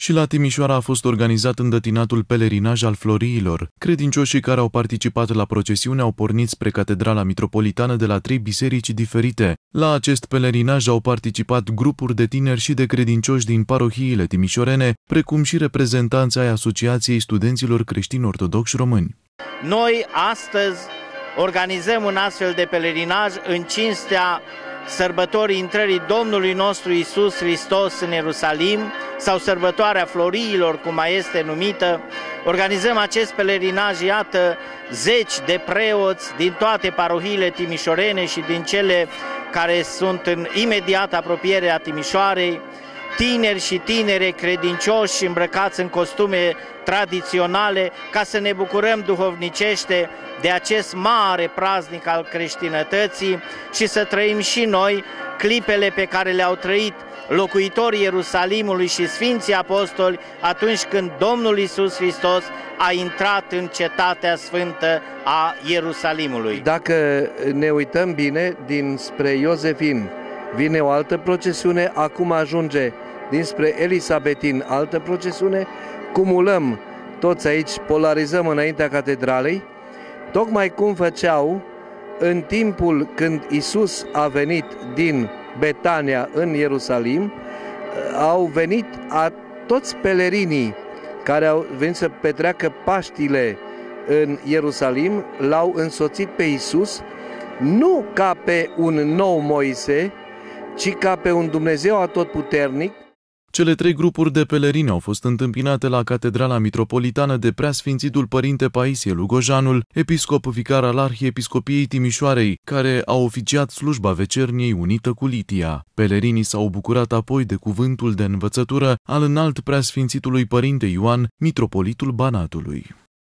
Și la Timișoara a fost organizat îndătinatul pelerinaj al floriilor. Credincioșii care au participat la procesiune au pornit spre Catedrala Mitropolitană de la trei biserici diferite. La acest pelerinaj au participat grupuri de tineri și de credincioși din parohiile timișorene, precum și reprezentanți ai Asociației Studenților Creștini Ortodoxi Români. Noi astăzi organizăm un astfel de pelerinaj în cinstea sărbătorii intrării Domnului nostru Isus Hristos în Ierusalim sau sărbătoarea floriilor, cum mai este numită, organizăm acest pelerinaj, iată, zeci de preoți din toate parohiile timișorene și din cele care sunt în imediată apropiere a Timișoarei, tineri și tinere credincioși îmbrăcați în costume tradiționale ca să ne bucurăm duhovnicește de acest mare praznic al creștinătății și să trăim și noi clipele pe care le-au trăit locuitorii Ierusalimului și Sfinții Apostoli atunci când Domnul Isus Hristos a intrat în cetatea sfântă a Ierusalimului. Dacă ne uităm bine, dinspre Iosefin vine o altă procesiune, acum ajunge dinspre Elisabetin altă procesiune, cumulăm toți aici, polarizăm înaintea catedralei, tocmai cum făceau în timpul când Isus a venit din Betania în Ierusalim, au venit a toți pelerinii care au venit să petreacă Paștile în Ierusalim, l-au însoțit pe Isus, nu ca pe un nou Moise, ci ca pe un Dumnezeu atotputernic, cele trei grupuri de pelerini au fost întâmpinate la Catedrala Mitropolitană de Preasfințitul Părinte Paisie Lugojanul, episcop vicar al Arhiepiscopiei Timișoarei, care a oficiat slujba vecerniei unită cu Litia. Pelerinii s-au bucurat apoi de cuvântul de învățătură al înalt preasfințitului Părinte Ioan, mitropolitul Banatului.